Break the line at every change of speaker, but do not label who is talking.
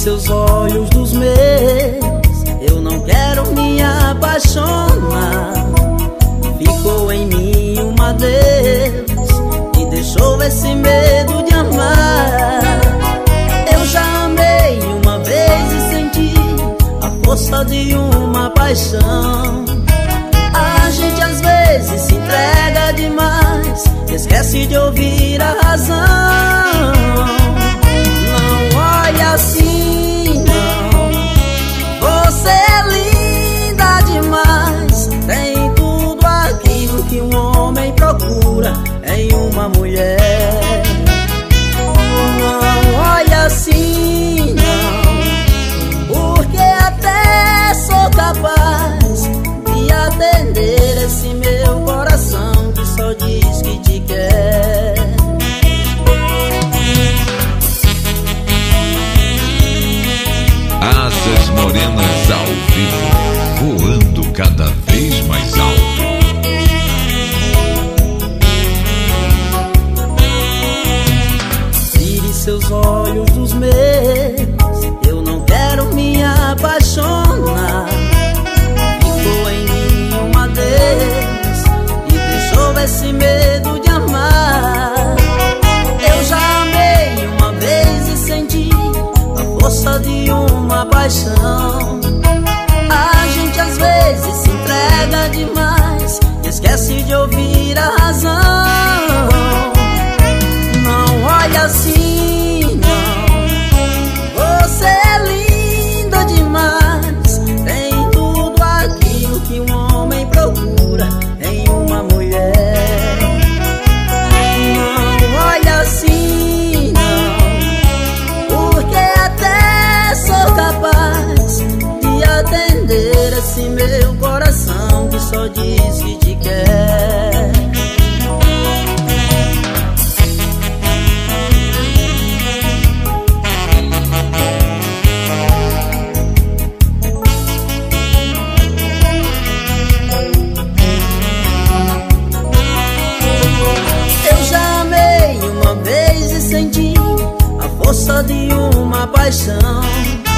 seus olhos dos meus, eu não quero me apaixonar. Ficou em mim uma Deus que deixou esse medo de amar. Eu já amei uma vez e senti a força de uma paixão. A gente às vezes se entrega demais, esquece de ouvir atender esse meu coração que só diz que te quer.
Asas morenas ao vivo, voando cada vez
amei se te quer. Eu já amei uma vez e senti a força de uma paixão.